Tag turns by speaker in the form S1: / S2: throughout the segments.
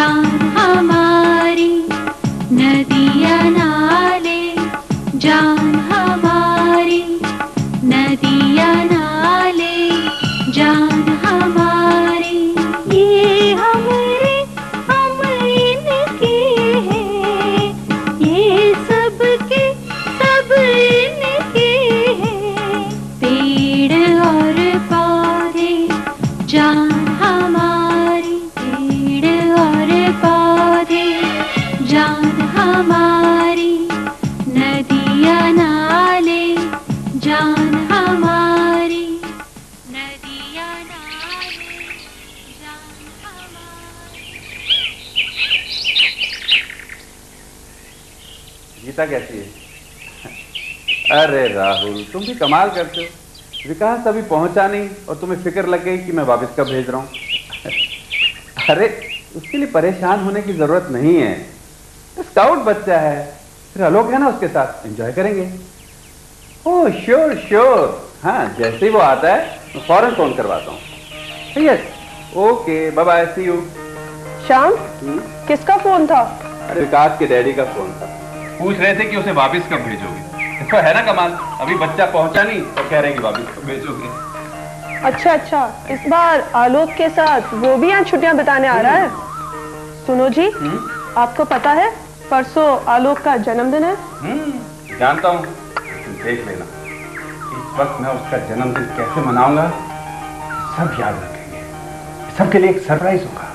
S1: 랑 कमाल करते हो। विकास अभी पहुँचा नहीं और तुम्हें फ़िक्र लग गई कि मैं वापस कब भेज रहा हूँ। अरे उसके लिए परेशान होने की ज़रूरत नहीं है। स्काउट बच्चा है। फिर आलोक है ना उसके साथ? एंजॉय करेंगे। ओह श्योर श्योर हाँ जैसे ही वो आता है मैं फ़ौरन फ़ोन करवाता हूँ। Yes okay bye bye see you
S2: Shyam किसका फ़ोन था?
S1: अरे विकास के डैडी का फ़ोन था। पूछ रहे थे कि उसे वापस कब भेजोगे? तो है ना कमाल? अभी बच्चा पहुँचा नहीं तो कह रहे कि वापस कब भेजोगे।
S2: अच्छा अच्छा इस बार आलोक के साथ वो भी यहाँ छुट्टियाँ बिताने आ रहा है? सुनो जी आपको पता है परसों आलोक का जन्मदिन है?
S1: हम्म जानता हूँ। देख लेना। इस वक्त मैं उसका जन्मदिन कैसे मनाऊँगा सब याद रखेंगे। सबके लिए एक सरप्राइज़ होगा।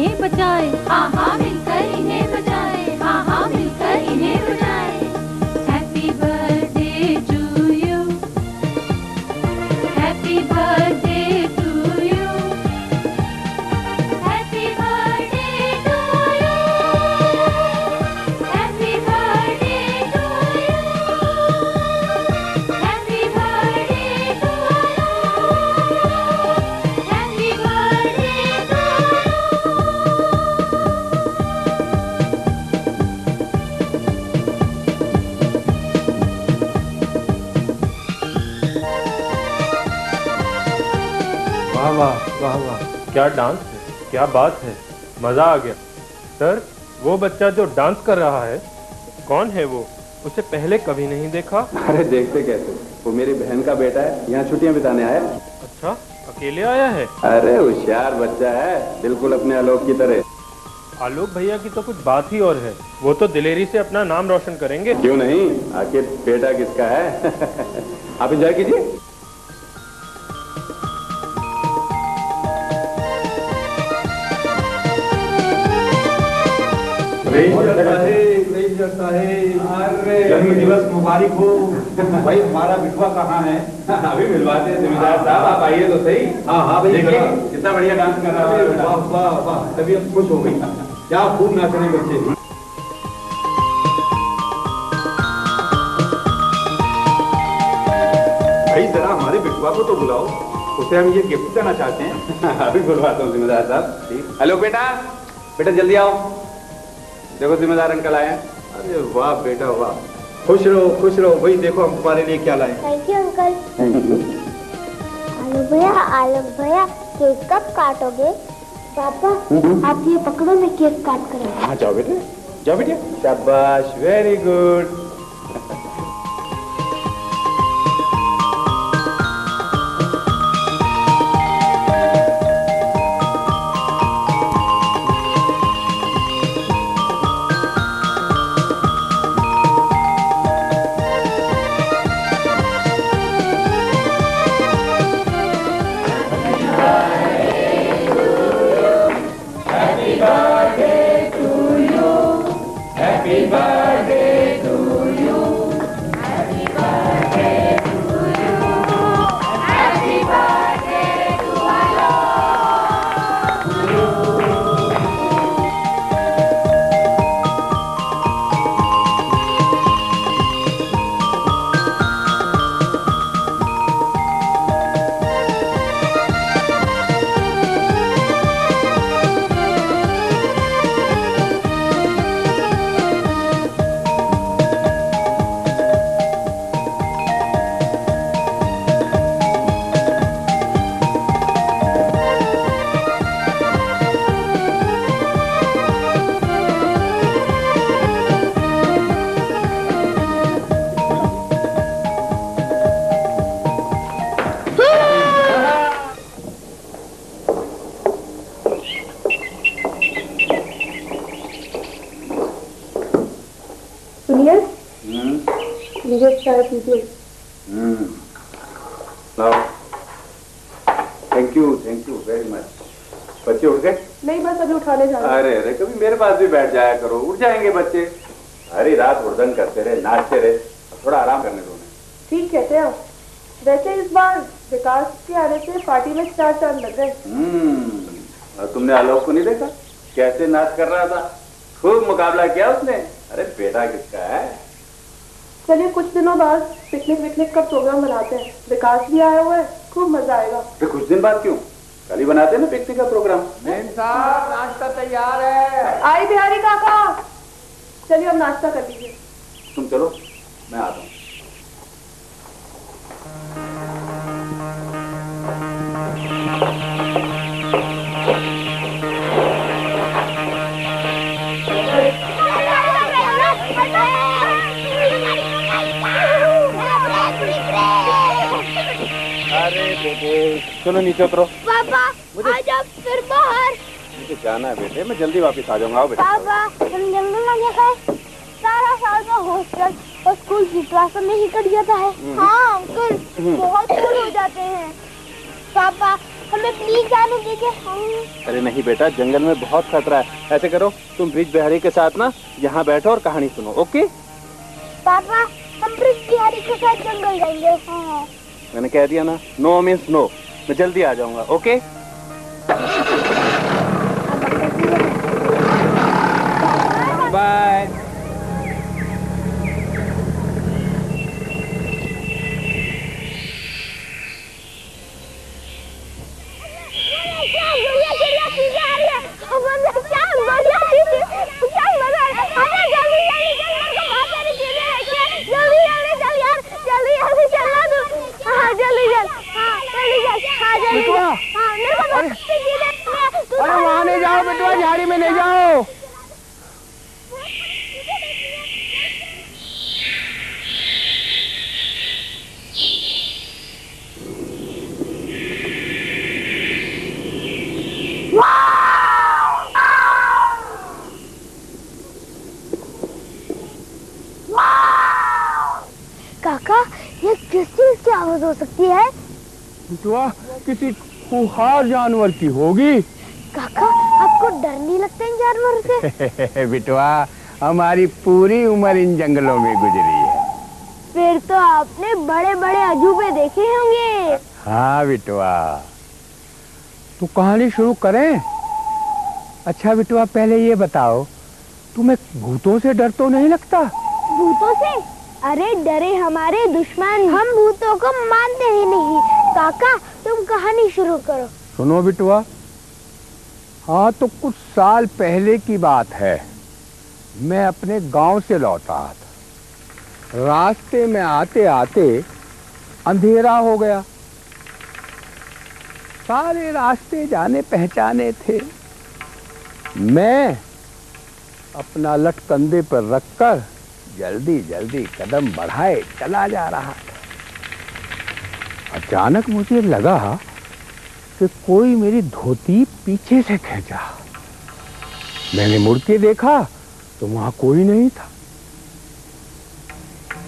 S3: इन्हें बचाए।
S4: हाँ हाँ मिलकर इन्हें बजाए
S5: क्या डांस है? क्या बात है? मज़ा आ गया। सर वो बच्चा जो डांस कर रहा है कौन है वो? उसे पहले कभी नहीं देखा?
S1: अरे देखते कैसे? वो मेरी बहन का बेटा है यहाँ छुट्टियाँ बिताने आया
S5: अच्छा
S6: अकेले आया है?
S7: अरे होशियार बच्चा है बिल्कुल अपने आलोक की तरह।
S6: आलोक भैया की तो कुछ बात ही और है। वो तो दिलेरी से अपना नाम रोशन करेंगे।
S7: क्यों नहीं? आखिर बेटा किसका है? आप इंजॉय कीजिए।
S8: जन्म दिवस मुबारक हो। भाई हमारा बिटवा कहाँ है?
S7: अभी मिलवाते हैं जिम्मेदार साहब आप आइए तो सही।
S8: हाँ हाँ भाई
S7: देखिए कितना बढ़िया डांस कर रहा है।
S8: वाह वाह वाह तबीयत खुश हो गई। क्या खूब नाच रहे बच्चे भाई जरा हमारे बिटवा को तो बुलाओ। उसे हम ये गिफ्ट देना चाहते हैं।
S7: अभी बुलवाता हूँ जिम्मेदार साहब। हेलो बेटा। बेटा जल्दी आओ। देखो जिम्मेदार अंकल आए
S8: अरे वाह बेटा वाह। खुश रहो खुश रहो। भाई देखो हम तुम्हारे लिए क्या लाए।
S9: थैंक यू अंकल आलोक भैया आलोक भैया केक कब काटोगे? पापा आप ये पकड़ो मैं केक काट कर
S7: हाँ जाओ बेटे। जाओ बेटे। शाबाश वेरी गुड पास भी बैठ जाया करो। उठ जाएँगे बच्चे। सारी रात हुड़दंग करते रहे नाचते रहे थोड़ा आराम करने दो।
S2: ठीक कहते हैं वैसे इस बार विकास के आने से पार्टी में चार चाँद लग गए।
S7: हम्म, तुमने आलोक को नहीं देखा? कैसे नाच कर रहा था? खूब मुकाबला किया उसने। अरे बेटा किसका है?
S2: चलिए कुछ दिनों बाद पिकनिक विकनिक का प्रोग्राम बनाते हैं। विकास भी आया हुआ है खूब मज़ा आएगा।
S7: फिर कुछ दिन बाद क्यों? कल ही बनाते हैं ना पिकनिक का प्रोग्राम।
S8: साहब नाश्ता तैयार है।
S2: आई बिहारी काका। चलिए अब नाश्ता कर लीजिए।
S7: तुम चलो मैं आता हूँ। अरे चलो नीचे उतरो।
S9: पापा आज आप फिर बाहर।
S7: मुझे जाना है बेटे मैं जल्दी वापस आ जाऊँगा आओ बेटा।
S9: पापा हम जंगल में गए? हैं सारा साल का हॉस्टल और स्कूल की क्लास में ही कट जाता है? हाँ अंकल बहुत दूर हो जाते हैं। पापा हमें प्लीज़ जाने दीजिए। हम
S7: अरे नहीं बेटा जंगल में बहुत खतरा है। ऐसे करो तुम ब्रिज बिहारी के साथ ना यहाँ बैठो और कहानी सुनो ओके?
S9: पापा हम ब्रिज बिहारी के साथ जंगल जाएँगे। हाँ।
S7: मैंने कह दिया ना नो मीन्स नो मैं जल्दी आ जाऊँगा ओके बाय
S9: अरे वहाँ नहीं जाओ बेटवा झाड़ी में नहीं जाओ आवाज़ हो सकती है
S10: बिटवा किसी खुहार जानवर की होगी।
S9: काका आपको डर नहीं लगता इन जानवर से?
S10: बिटवा हमारी पूरी उम्र इन जंगलों में गुजरी है।
S9: फिर तो आपने बड़े बड़े अजूबे देखे होंगे।
S10: हाँ बिटवा। तो कहानी शुरू करें? अच्छा बिटवा पहले ये बताओ तुम्हें भूतों से डर तो नहीं लगता?
S9: भूतों से? अरे डरे हमारे दुश्मन। हम भूतों को मानते ही नहीं। काका कहानी शुरू करो।
S10: सुनो बिटुआ हाँ तो कुछ साल पहले की बात है। मैं अपने गाँव से लौटा था। रास्ते में आते आते अंधेरा हो गया। सारे रास्ते जाने पहचाने थे। मैं अपना लट कंधे पर रखकर जल्दी जल्दी कदम बढ़ाए चला जा रहा था। अचानक मुझे लगा कि कोई मेरी धोती पीछे से खींचा। मैंने मुड़ के देखा तो वहाँ कोई नहीं था।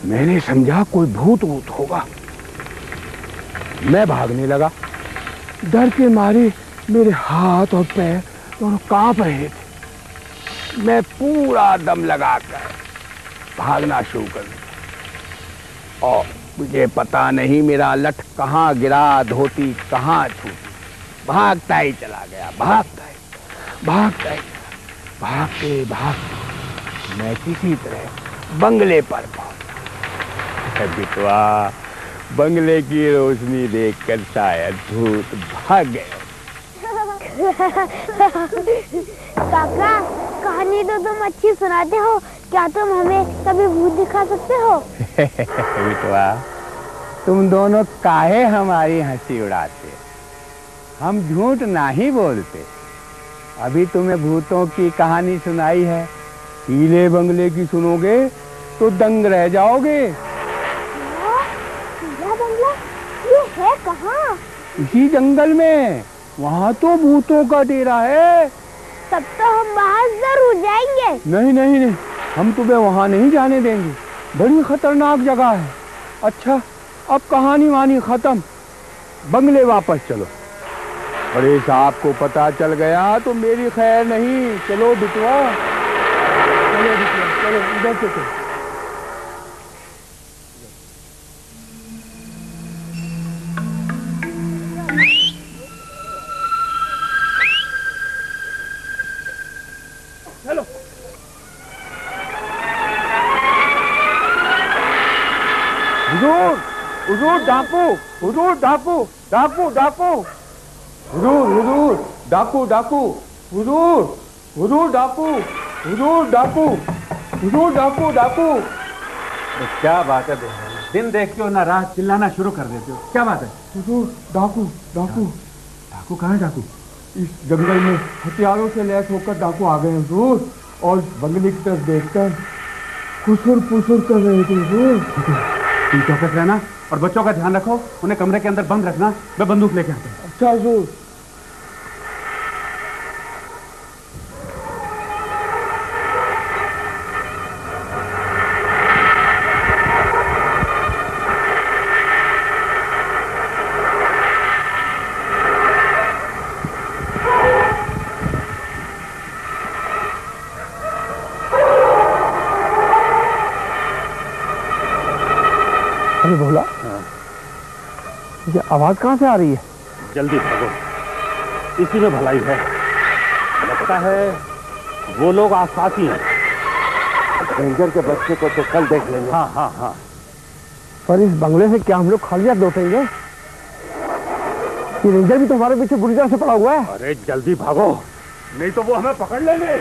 S10: मैंने समझा कोई भूत भूत होगा। मैं भागने लगा। डर के मारे मेरे हाथ और पैर दोनों काँप रहे थे। मैं पूरा दम लगाकर भागना शुरू कर दिया और मुझे पता नहीं मेरा लठ कहाँ गिरा, धोती कहाँ छूटी। भागता ही चला गया, भागता ही भागता ही भागते भागते, मैं किसी तरह बंगले पर पहुँचा। बिटवा, बंगले की रोशनी देखकर शायद भूत भाग गए
S9: काका कहानी तो तुम अच्छी सुनाते हो क्या तुम हमें कभी भूत दिखा सकते हो?
S10: बिटवा तुम दोनों काहे हमारी हँसी उड़ाते? हम झूठ नहीं बोलते। अभी तुम्हें भूतों की कहानी सुनाई है। पीले बंगले की सुनोगे तो दंग रह जाओगे।
S9: बंगला? ये है कहाँ?
S10: इसी जंगल में। वहाँ तो भूतों का डेरा है।
S9: हम वहाँ ज़रूर जाएँगे।
S10: नहीं नहीं नहीं। हम तुम्हें वहाँ नहीं जाने देंगे। बड़ी खतरनाक जगह है। अच्छा अब कहानी वानी खत्म। बंगले वापस चलो। अरे साहब को पता चल गया तो मेरी खैर नहीं। चलो बिटवा। चलो बिटवा, चलो, इधर से चलो। हुजूर डाकू डाकू डाकू। हुजूर हुजूर डाकू डाकू। हुजूर हुजूर डाकू। हुजूर डाकू। हुजूर डाकू डाकू।
S7: तो क्या बात है दिन देखते हो ना रात चिल्लाना शुरू कर देते हो। क्या बात है?
S10: हुजूर डाकू डाकू।
S7: डाकू कहाँ है डाकू?
S10: इस जंगल में हथियारों से लैस होकर डाकू आ गए हैं हुजूर। और बंगले की तरफ़ देखकर खुसुर पुसुर कर रहे थे हुजूर।
S7: तुम चौकस रहना। और बच्चों का ध्यान रखो, उन्हें कमरे के अंदर बंद रखना, मैं बंदूक लेके आता हूँ।
S10: अच्छा हुजूर। भोला ये आवाज़ कहाँ से आ रही है?
S6: जल्दी भागो। इसी में भलाई है। लगता है वो लोग आसपासी हैं।
S8: रेंजर के बच्चे को तो कल देख लेंगे।
S6: हाँ हाँ हाँ।
S10: पर इस बंगले से क्या हम लोग खालियात लौटेंगे ये रेंजर भी तो हमारे पीछे बुरी तरह से पड़ा हुआ है।
S6: अरे जल्दी भागो। नहीं तो वो हमें पकड़ लेंगे।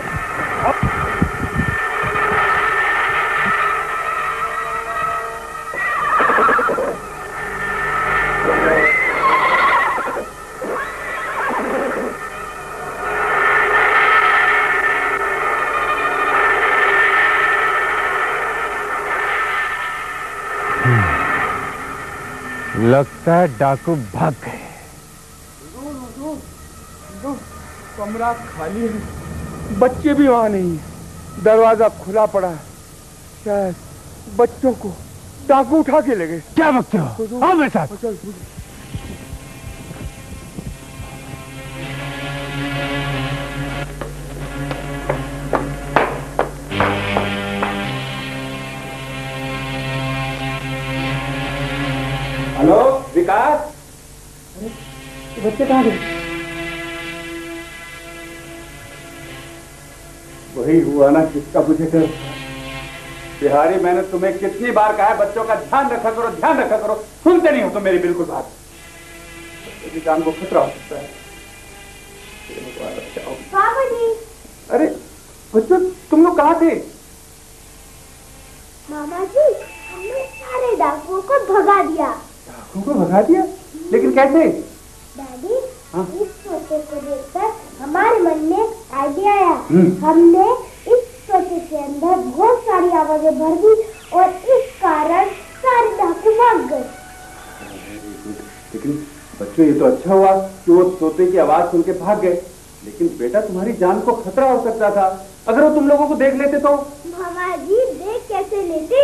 S10: लगता है डाकू भाग गए। कमरा खाली है। बच्चे भी वहाँ नहीं है। दरवाज़ा खुला पड़ा है। शायद बच्चों को डाकू उठा के ले गए। क्या बकते हो? आओ मेरे साथ।
S7: विकास? बच्चे कहाँ गए? वही हुआ ना किसका मुझे डर था। बिहारी मैंने तुम्हें कितनी बार कहा है बच्चों का ध्यान रखा करो ध्यान रखा करो। सुनते नहीं हो तुम मेरी बिल्कुल बात। की जान को खतरा हो सकता है।
S9: जी।
S7: अरे बच्चों तुम लोग कहाँ थे?
S9: मामा जी हमने सारे डाकुओं को भगा दिया।
S7: डाकुओं भगा दिया? लेकिन कैसे?
S9: डैडी
S7: हाँ?
S9: इस तोते को देखकर हमारे मन में एक आइडिया आया।
S7: हम्म।
S9: हमने इस तोते के अंदर बहुत सारी आवाज़ें भर दी और इस कारण सारे डाकू भाग गए।
S7: लेकिन बच्चों ये तो अच्छा हुआ कि वो तोते की आवाज़ सुन के भाग गए। लेकिन बेटा तुम्हारी जान को खतरा हो सकता था। अगर वो तुम लोगों को देख लेते तो?
S9: मामा जी देख कैसे लेते?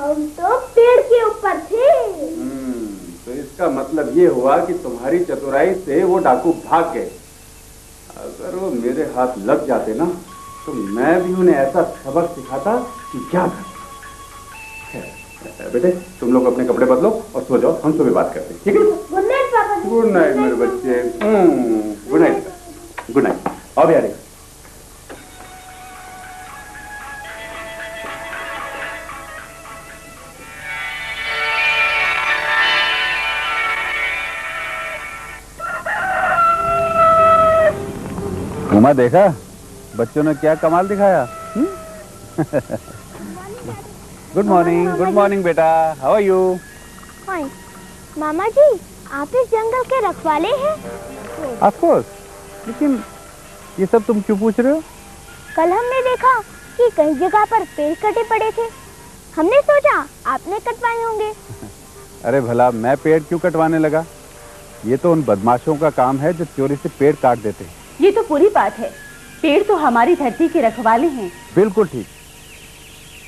S9: हम तो पेड़ के ऊपर थे।
S7: हम्म, तो इसका मतलब ये हुआ कि तुम्हारी चतुराई से वो डाकू भाग गए। अगर वो मेरे हाथ लग जाते ना तो मैं भी उन्हें ऐसा सबक सिखाता कि क्या कर। बेटे तुम लोग अपने कपड़े बदलो और सो जाओ हम सुबह बात करते हैं। ठीक है
S9: गुड नाइट पापा जी।
S7: गुड नाइट मेरे बच्चे। गुड नाइट गुड नाइट आओ बिहारी उमा देखा? बच्चों ने क्या कमाल दिखाया? गुड मॉर्निंग गुड मॉर्निंग बेटा। हाउ आर यू
S9: फाइन मामा जी आप इस जंगल के रखवाले हैं?
S7: ऑफ़ कोर्स लेकिन ये सब तुम क्यों पूछ रहे हो?
S9: कल हमने देखा कि कई जगह पर पेड़ कटे पड़े थे। हमने सोचा आपने कटवाए होंगे।
S7: अरे भला मैं पेड़ क्यों कटवाने लगा? ये तो उन बदमाशों का काम है जो चोरी से पेड़ काट देते हैं।
S11: ये तो पूरी बात है। पेड़ तो हमारी धरती के रखवाले हैं।
S7: बिल्कुल ठीक।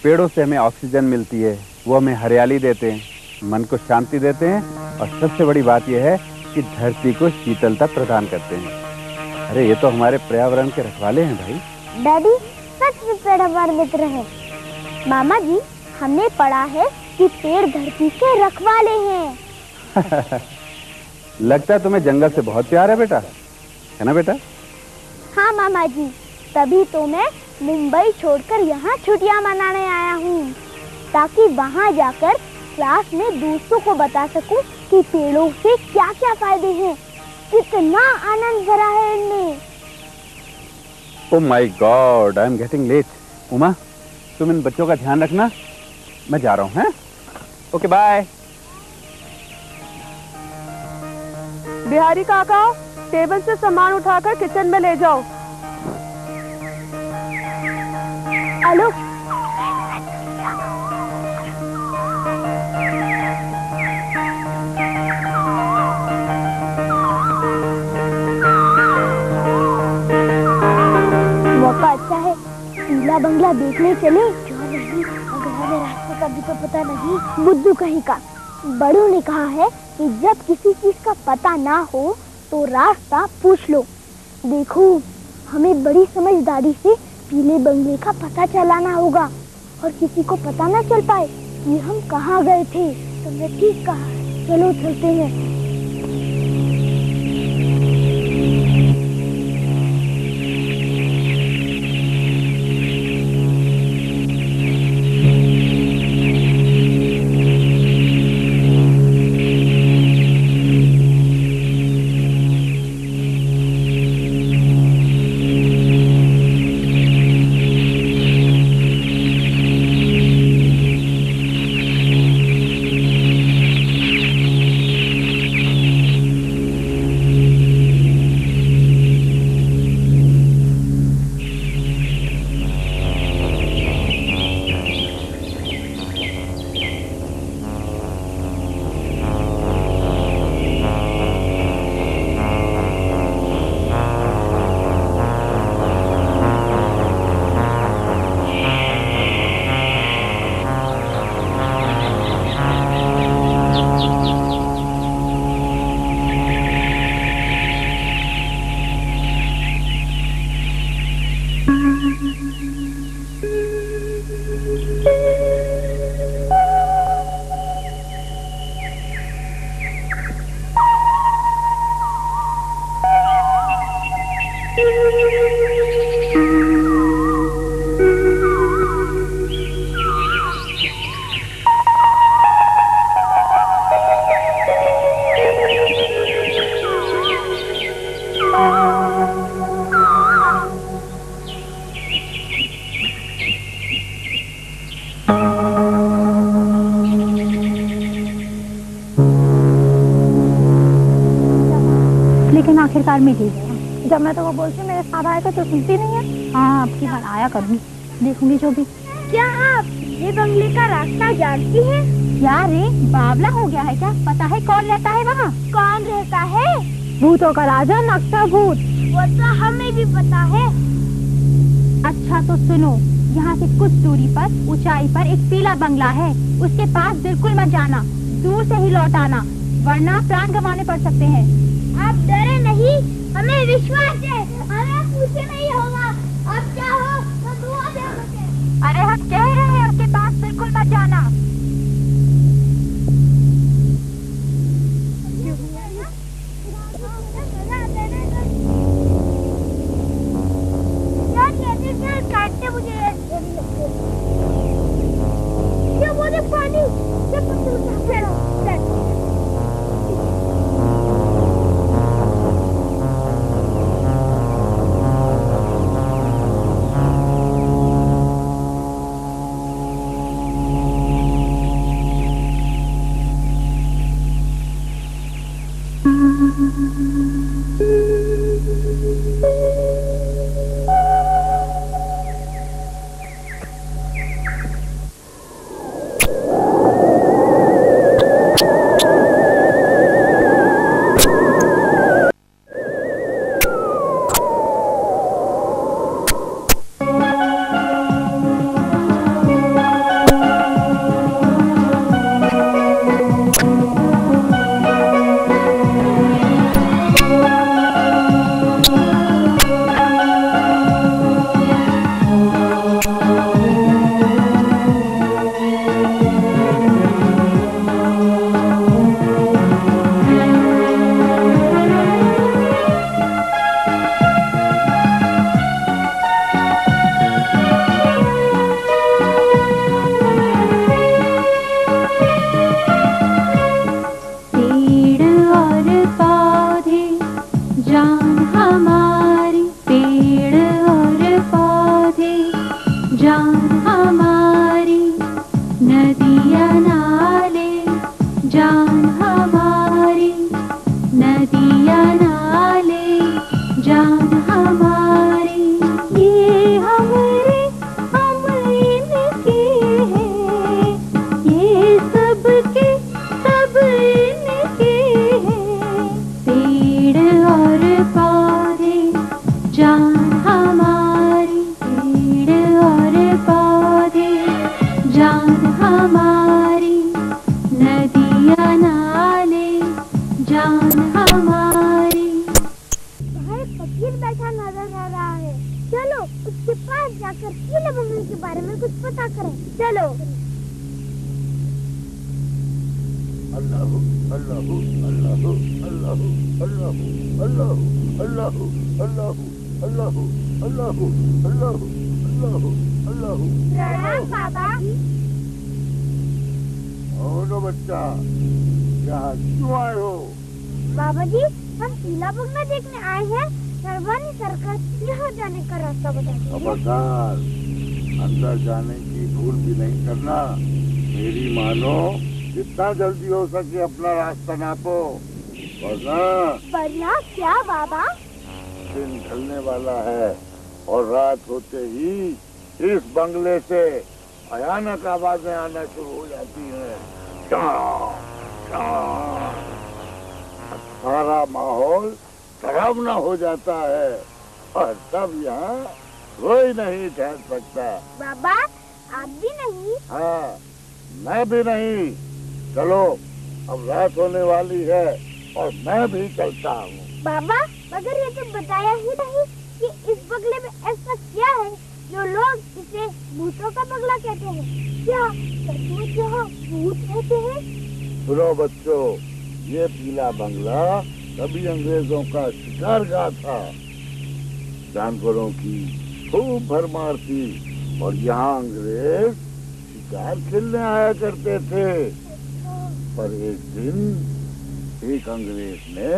S7: पेड़ों से हमें ऑक्सीजन मिलती है वो हमें हरियाली देते हैं मन को शांति देते हैं और सबसे बड़ी बात यह है कि धरती को शीतलता प्रदान करते हैं। अरे ये तो हमारे पर्यावरण के रखवाले हैं भाई।
S9: डैडी सच में पेड़ हमारे मित्र हैं। मामा जी हमने पढ़ा है कि पेड़ धरती के रखवाले हैं।
S7: लगता है तुम्हें जंगल से बहुत प्यार है बेटा। है ना बेटा?
S9: हाँ मामा जी। तभी तो मैं मुंबई छोड़कर यहाँ छुट्टियाँ मनाने आया हूँ ताकि वहाँ जाकर क्लास में दोस्तों को बता सकूँ कि पेड़ों से क्या क्या फ़ायदे हैं। कितना आनंद भरा है इनमें।
S7: ओ my god I am getting late Uma तुम इन बच्चों का ध्यान रखना। मैं जा रहा हूँ हैं? ओके बाय
S2: बिहारी काका टेबल से सामान उठाकर किचन में ले जाओ।
S9: हेलो? मौका अच्छा है। पीला बंगला देखने चले क्यों नहीं रास्ते का भी तो पता नहीं बुद्धू कहीं का। बड़ों ने कहा है कि जब किसी चीज़ का पता ना हो तो रास्ता पूछ लो। देखो, हमें बड़ी समझदारी से पीले बंगले का पता चलाना होगा और किसी को पता ना चल पाए कि हम कहाँ गए थे। तुमने ठीक कहा? चलो, चलते हैं। आखिरकार मिल ही। गया जब मैं तो वो बोलती हूँ मेरे साथ आया कर तो सुनती नहीं है? हाँ आपकी बार आया करूँगी। देखूँगी जो भी। क्या आप ये बंगले का रास्ता जानती हैं? यार रे बावला हो गया है क्या? पता है कौन रहता है वहाँ? कौन रहता है? भूतों का राजा नक्शा भूत। वो तो हमें भी पता है। अच्छा तो सुनो। यहाँ से कुछ दूरी पर ऊंचाई पर एक पीला बंगला है। उसके पास बिल्कुल मत जाना। दूर से ही लौट आना वरना प्राण गंवाने पड़ सकते हैं। आप डरे नहीं हमें विश्वास है। हमें कुछ नहीं होगा
S1: हमारी नदिया नाले
S12: अंदर जाने की भूल भी नहीं करना। मेरी मानो जितना जल्दी हो सके अपना रास्ता नापो। वरना
S9: वरना क्या बाबा?
S12: दिन ढलने वाला है और रात होते ही इस बंगले से भयानक आवाज़ें आना शुरू हो जाती हैं। सारा माहौल डरावना हो जाता है और तब यहाँ कोई नहीं ठहर सकता।
S9: बाबा आप भी नहीं?
S12: हाँ मैं भी नहीं। चलो अब रात होने वाली है और मैं भी चलता हूँ।
S9: बाबा मगर ये तो बताया ही नहीं कि इस बगले में ऐसा क्या है जो लोग इसे भूतों का बंगला कहते हैं। क्या सचमुच यहाँ भूत रहते हैं?
S12: सुनो बच्चों ये पीला बंगला कभी अंग्रेज़ों का शिकार शिकारगाह था। जानवरों की खूब भरमार थी और यहाँ अंग्रेज़ शिकार खेलने आया करते थे। पर एक दिन एक अंग्रेज़ ने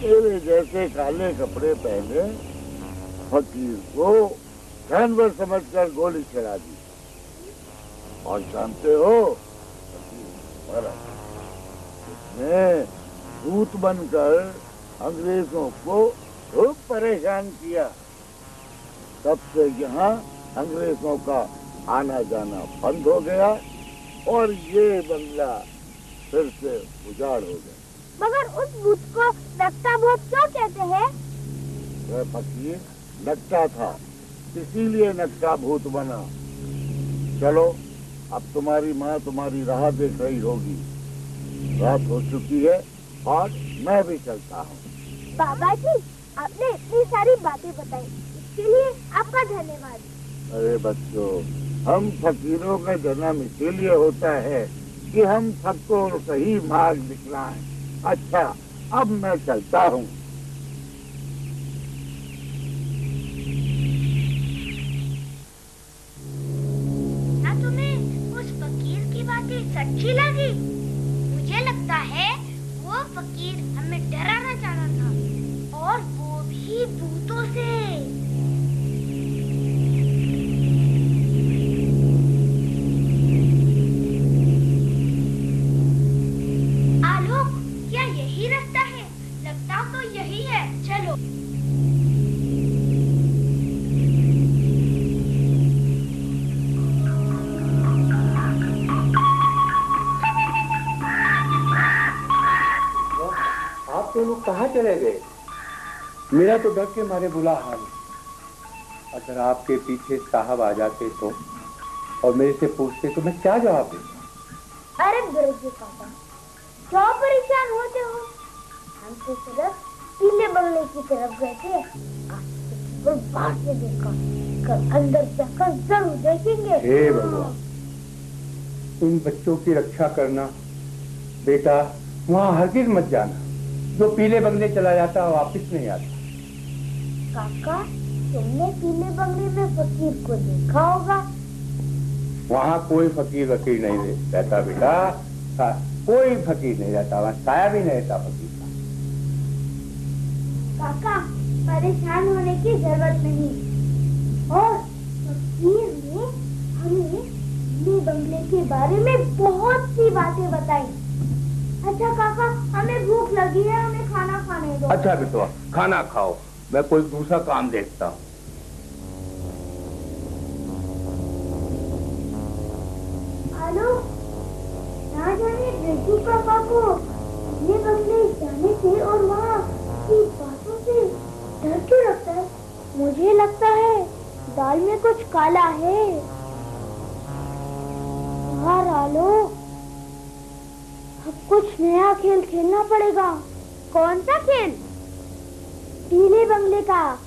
S12: मेरे जैसे काले कपड़े पहने फकीर को जानवर समझकर गोली चला दी। और जानते हो मरा। उसने भूत बनकर अंग्रेज़ों को खूब परेशान किया। तब से यहाँ अंग्रेज़ों का आना जाना बंद हो गया और ये बंगला फिर से उजाड़ हो गया।
S9: मगर उस भूत को लगता भूत क्यों कहते हैं?
S12: वह फकीर नक्शा था इसीलिए नक्शा भूत बना। चलो अब तुम्हारी माँ तुम्हारी राह देख रही होगी। रात हो चुकी है और मैं भी चलता हूँ।
S9: बाबा जी आपने इतनी सारी बातें बताई। इसके लिए आपका धन्यवाद।
S12: अरे बच्चों, हम फकीरों का जन्म इसीलिए होता है कि हम सबको सही मार्ग दिखलाएँ। अच्छा अब मैं चलता हूँ।
S10: गए मेरा तो डर के मारे बुला हाल। अगर आपके पीछे साहब आ जाते तो और मेरे से पूछते तो मैं क्या जवाब देता
S9: अरे बिरजू पापा क्यों परेशान होते हो हम तो सिर्फ़ पीले बंगले की तरफ़ गए थे बाहर से देखा कल अंदर जाकर ज़रूर देखेंगे।
S10: हे भगवान इन बच्चों की रक्षा करना बेटा वहाँ हरगिज मत जाना। जो पीले बंगले चला जाता है वापिस नहीं आता।
S9: काका तुमने पीले बंगले में फकीर को देखा होगा।
S10: वहाँ कोई फकीर वकीर नहीं रहता बेटा। कोई फकीर नहीं रहता वहाँ साया भी नहीं रहता फकीर का।
S9: काका परेशान होने की ज़रूरत नहीं। और फकीर ने हमें बंगले के बारे में बहुत सी बातें बताई। अच्छा काका हमें भूख लगी है हमें खाना खाने दो।
S10: अच्छा बेटवा खाना खाओ। मैं कोई दूसरा काम देखता हूँ।
S9: हेलो? ना जाने रिजू पापा को। ये बंगले जाने से और वहाँ की बातों से डर क्यों लगता है? मुझे लगता है दाल में कुछ काला है। बाहर आ लो। कुछ नया खेल खेलना पड़ेगा। कौन सा खेल? पीले बंगले का।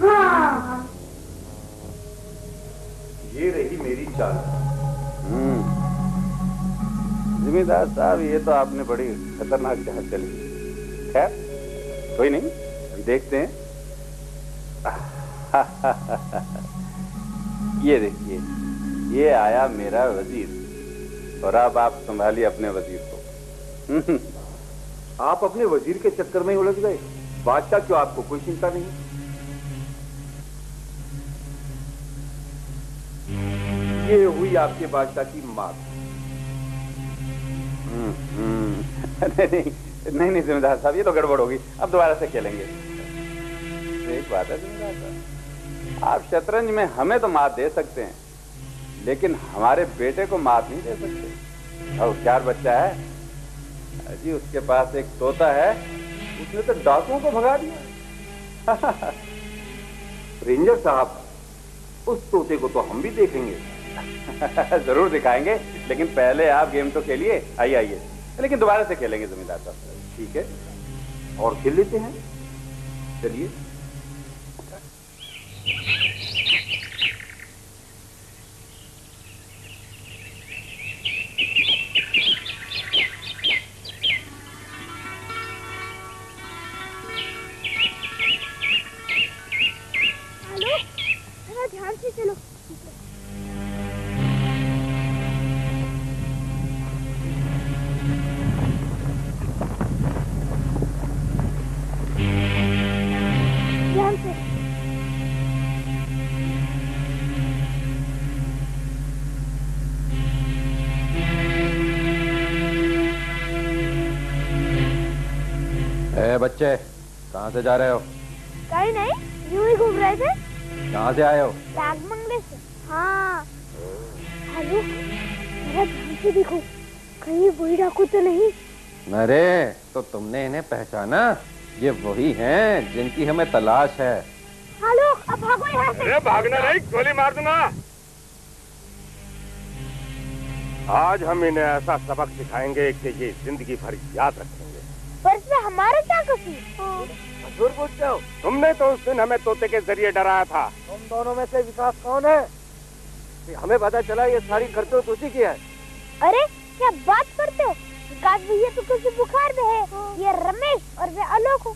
S9: हाँ।
S10: ये रही मेरी चाल।
S7: हम्म। जिम्मेदार साहब ये तो आपने बड़ी खतरनाक चाल चली। खैर कोई नहीं अभी देखते हैं। ये देखिए ये आया मेरा वज़ीर और अब आप संभालिए अपने वज़ीर को।
S6: आप अपने वज़ीर के चक्कर में ही उलझ गए। बादशाह क्यों आपको कोई चिंता नहीं? ये हुई आपके बादशाह की मात
S7: हम्म, हम्म। नहीं नहीं नहीं जिम्मेदार साहब ये तो गड़बड़ होगी। अब दोबारा से खेलेंगे। एक बात है जिम्मेदार साहब। आप शतरंज में हमें तो मात दे सकते हैं लेकिन हमारे बेटे को मात नहीं दे सकते। और होशियार बच्चा है? जी, उसके पास एक तोता है। उसने तो डाकुओं को भगा दिया।
S6: रेंजर साहब, उस तोते को तो हम भी देखेंगे।
S7: ज़रूर दिखाएँगे, लेकिन पहले आप गेम तो खेलिए। आइए आइए। लेकिन दोबारा से खेलेंगे, जमींदार साहब।
S6: ठीक है। और खेल लेते हैं। चलिए।
S9: से
S13: जा रहे हो?
S9: कहीं नहीं यूँ ही घूम रहे थे।
S13: कहाँ से आए हो?
S9: बैग से। हाँ। हेलो मेरा ध्यान से देखो। कहीं वही डाकू तो नहीं?
S13: अरे तो तुमने इन्हें पहचाना? ये वही हैं जिनकी हमें तलाश है।
S9: हेलो अब भागो यहाँ से।
S6: अरे भागना नहीं गोली मार दूँगा। आज हम इन्हें ऐसा सबक सिखाएँगे कि ये ज़िंदगी भर याद रखेंगे।
S9: पर इसमें हमारा क्या कसूर
S6: कसूर पूछते हो? तुमने तो उस दिन हमें तोते के ज़रिए डराया था।
S14: तुम दोनों में से विकास कौन है? हमें पता चला ये सारी करतूत उसी की है।
S9: अरे क्या बात करते हो? विकास भैया तो किसी बुखार में है। ये रमेश और वे आलोक हो।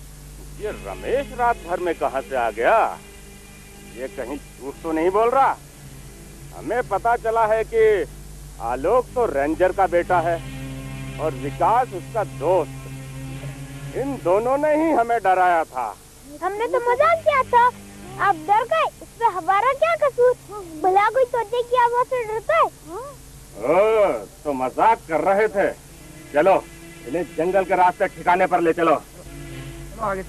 S6: ये रमेश रात भर में कहाँ से आ गया? ये कहीं झूठ तो नहीं बोल रहा। हमें पता चला है कि आलोक तो रेंजर का बेटा है और विकास उसका दोस्त। इन दोनों ने ही हमें डराया था।
S9: हमने तो मज़ाक किया था। आप डर गए इसमें हमारा क्या कसूर? भला कोई तोते की आवाज़ से डरता है
S6: ओ, तो मज़ाक कर रहे थे। चलो इन्हें जंगल के रास्ते ठिकाने पर ले चलो।
S14: आगे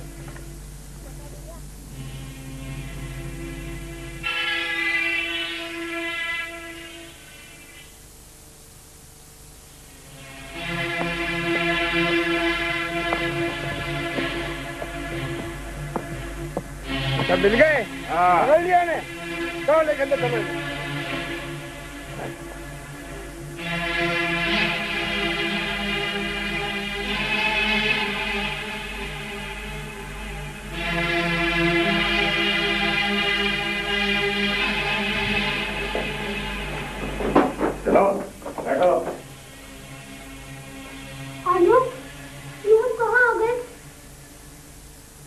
S6: मिल गए पकड़ लिया ने चलो लेकर अंदर चलो चलो बैठो
S9: आलोक ये हम कहाँ आ गए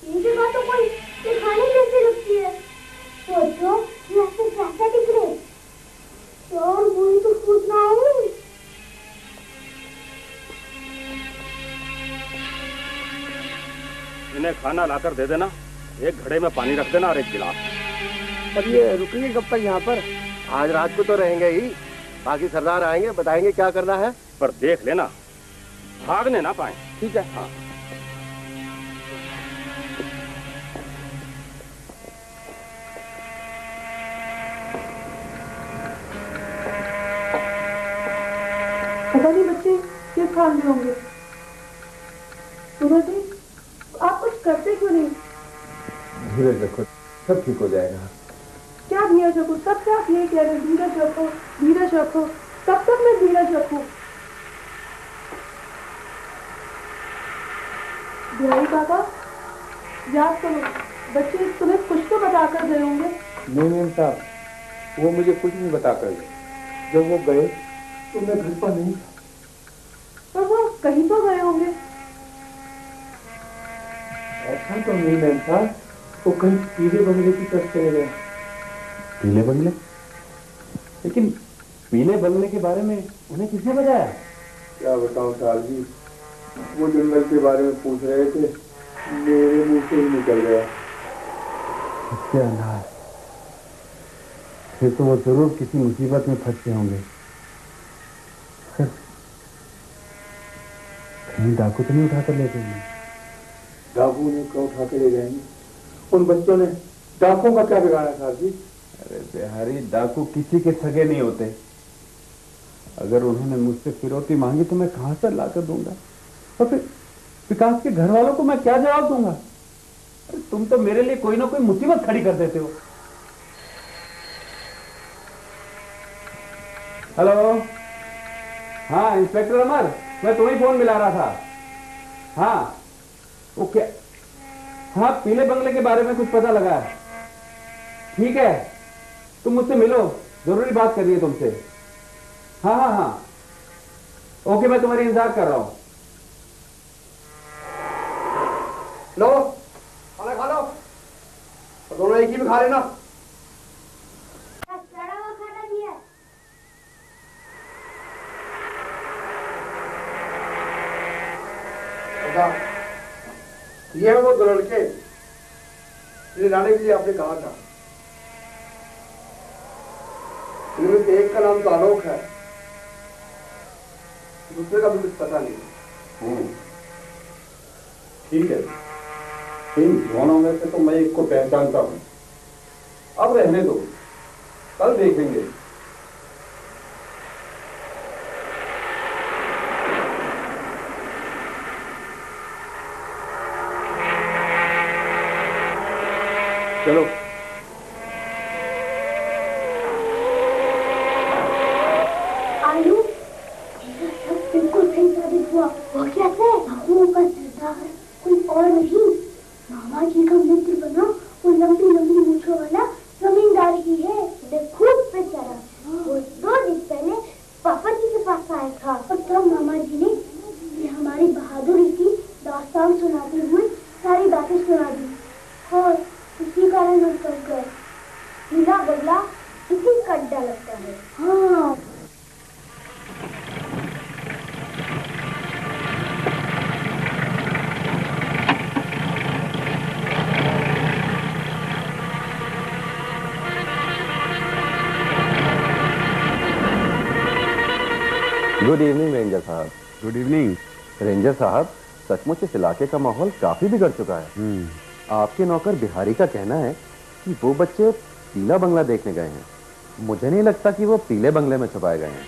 S9: ये जगह तो कोई
S6: खाना लाकर दे देना। एक घड़े में पानी रख देना और एक गिलास।
S14: अब ये रुकेंगे कब तक यहाँ पर। आज रात को तो रहेंगे ही। बाकी सरदार आएँगे बताएँगे क्या करना है।
S6: पर देख लेना। भागने ना पाए।
S14: ठीक है। हाँ।
S2: पता नहीं बच्चे किस हाल में होंगे। सुनो जी।
S7: धीरज रखो सब ठीक हो जाएगा।
S2: क्या धीरज रखो? सब क्या ये कह रहे धीरज रखो धीरज रखो कब तक मैं धीरज रखूँ? बिहारी पापा याद करो बच्चे तुम्हें कुछ तो बताकर गए होंगे।
S10: नहीं नहीं साहब वो मुझे कुछ नहीं बता कर गए। जब वो गए तो मैं घर पर नहीं था।
S2: पर वो कहीं तो गए होंगे।
S10: ऐसा तो नहीं मैम साहब। वो कहीं पीले बंगले की तरफ़ चले गए।
S7: पीले बंगले? लेकिन पीले बंगले के बारे में उन्हें किसने बताया?
S10: क्या बताऊँ साहब जी? वो जंगल के बारे में पूछ रहे थे। मेरे मुँह से ही निकल गया।
S7: फिर तो वो ज़रूर किसी मुसीबत में फंसे होंगे। कहीं डाकू तो नहीं उठा कर ले गए?
S10: डाकू उन्हें क्यों उठा के ले जाएँगे? उन बच्चों ने डाकुओं का क्या बिगाड़ा साहब जी?
S7: अरे बिहारी, डाकू किसी के सगे नहीं होते। अगर उन्होंने मुझसे फिरौती मांगी तो मैं कहाँ से लाकर दूँगा? और फिर विकास के घर वालों को मैं क्या जवाब दूँगा? अरे तुम तो मेरे लिए कोई ना कोई मुसीबत खड़ी कर देते हो। हेलो? हाँ इंस्पेक्टर अमर, मैं तुम्हें फ़ोन मिला रहा था। हाँ ओके। हाँ पीले बंगले के बारे में कुछ पता लगा है। ठीक है, तुम मुझसे मिलो, ज़रूरी बात करनी है तुमसे। हाँ हाँ हाँ। ओके, मैं तुम्हारी इंतज़ार कर रहा हूँ।
S14: लो, खाना खा लो। दोनों एक ही में खा लेना। ये है वो दो लड़के। जिन्हें लाने के लिए आपने कहा था। इनमें से एक का नाम तो आलोक है। दूसरे का भी कुछ पता नहीं।
S9: ठीक है। इन दोनों में से तो मैं एक को पहचानता हूँ। अब रहने दो। कल देखेंगे। चलो।
S13: गुड इवनिंग रेंजर साहब.
S15: गुड इवनिंग
S13: रेंजर साहब सचमुच इस इलाके का माहौल काफ़ी बिगड़ चुका है। आपके नौकर बिहारी का कहना है कि वो बच्चे पीला बंगला देखने गए हैं। मुझे नहीं लगता कि वो पीले बंगले में छुपाए गए हैं।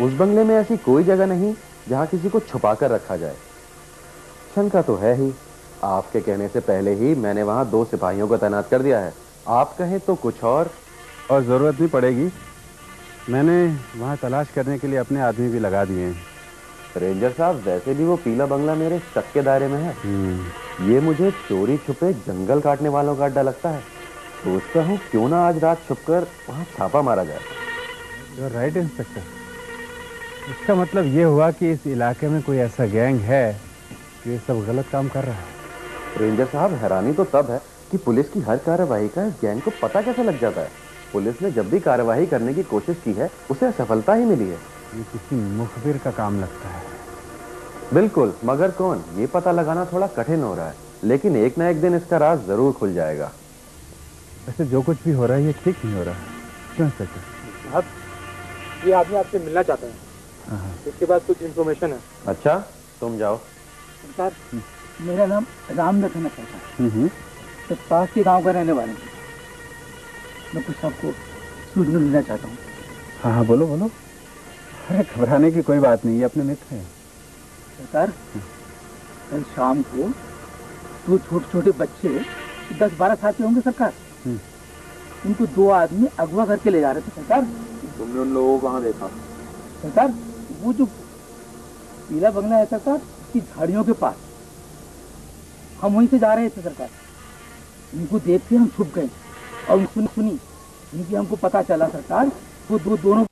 S13: उस बंगले में ऐसी कोई जगह नहीं जहाँ किसी को छुपा कर रखा जाए। शंका तो है ही। आपके कहने से पहले ही मैंने वहाँ दो सिपाहियों को तैनात कर दिया है। आप कहें तो कुछ और।
S15: और ज़रूरत नहीं पड़ेगी। मैंने वहाँ तलाश करने के लिए अपने आदमी भी लगा दिए हैं।
S13: रेंजर साहब वैसे भी वो पीला बंगला मेरे शक के दायरे में है। ये मुझे चोरी छुपे जंगल काटने वालों का अड्डा लगता है। सोचता हूँ क्यों ना आज रात छुप कर वहाँ छापा मारा जाए।
S15: राइट इंस्पेक्टर इसका मतलब ये हुआ कि इस इलाके में कोई ऐसा गैंग है जो ये सब गलत काम कर रहा है।
S13: रेंजर साहब हैरानी तो तब है कि पुलिस की हर कार्यवाही का इस गैंग को पता कैसे लग जाता है? पुलिस ने जब भी कार्यवाही करने की कोशिश की है उसे सफलता ही मिली है।
S15: ये किसी मुखबिर का काम लगता है।
S13: बिल्कुल मगर कौन? ये पता लगाना थोड़ा कठिन हो रहा है लेकिन एक ना एक दिन इसका राज ज़रूर खुल जाएगा।
S15: वैसे जो कुछ भी हो रहा है ये ठीक नहीं हो रहा है। क्यों इंस्पेक्टर?
S5: साहब ये आदमी आपसे मिलना चाहता है। इसके बाद कुछ इन्फॉर्मेशन है।
S13: अच्छा तुम जाओ।
S16: सरकार मेरा नाम राम रखना चाहता है तो पास के गाँव का रहने वाले हैं। मैं कुछ आपको सूचना देना चाहता हूँ।
S15: हाँ हाँ बोलो बोलो। अरे घबराने की कोई बात नहीं ये अपने मित्र हैं।
S16: सरकार कल शाम को दो छोटे छोटे बच्चे दस बारह साल के होंगे सरकार। उनको दो आदमी अगवा करके ले जा रहे थे सरकार।
S9: तुमने उन लोगों को कहाँ देखा?
S16: सरकार वो जो पीला बंगला है सरकार की झाड़ियों के पास। हम वहीं से जा रहे थे सरकार। इनको देख के हम छुप गए। और सुनी सुनी हमको पता चला सरकार वो दो दोनों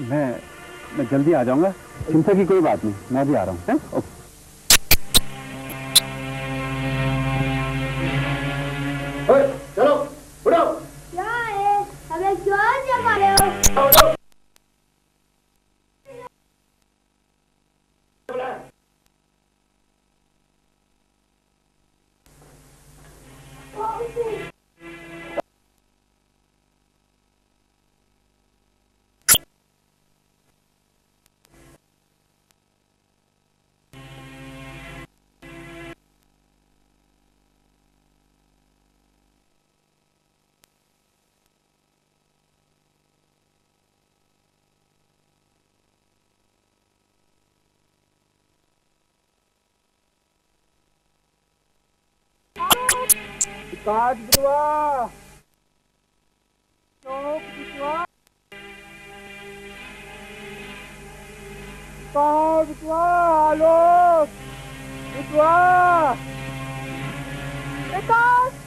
S15: मैं मैं जल्दी आ जाऊँगा। चिंता की कोई बात नहीं, मैं भी आ रहा हूँ
S5: काज बिटवा चौक बिटवा कहाँ बिटवा आलोक बिटवा
S2: विकास
S5: अरे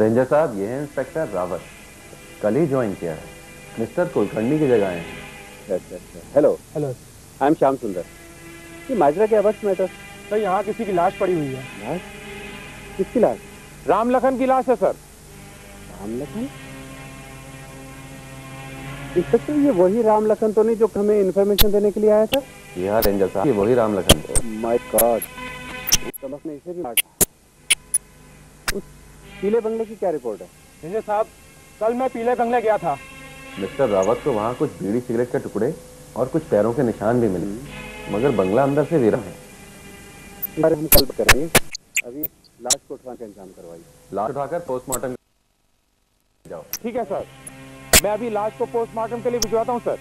S13: रेंजर साहब ये है इंस्पेक्टर रावत कल ही ज्वाइन किया है। मिस्टर कुलकर्णी की जगह है?
S15: अच्छा अच्छा hello
S5: hello
S15: I am Shyam Sundar ये माजरा क्या बस मैटर
S5: सर यहाँ किसी की लाश पड़ी हुई है।
S15: लाश? किसकी लाश?
S5: राम लखन की लाश है सर।
S15: राम लखन? इंस्पेक्टर ये वही राम लखन तो नहीं जो हमें इन्फॉर्मेशन देने के लिए आया था?
S13: ये हाँ रेंजर साहब ये वही राम लखन।
S15: माय गॉड उस ने इसे भी मारा पीले बंगले की क्या रिपोर्ट है?
S5: साहब कल मैं पीले बंगले गया था।
S13: मिस्टर रावत को वहाँ कुछ बीड़ी सिगरेट के टुकड़े और कुछ पैरों के निशान भी मिले मगर बंगला अंदर से वीरा है।
S15: हम कल करेंगे। अभी लाश को उठवाने का इंतज़ाम करवाइए
S13: लाश उठाकर पोस्टमार्टम जाओ
S5: ठीक है सर। मैं अभी लाश को पोस्टमार्टम के लिए भिजवाता हूँ सर।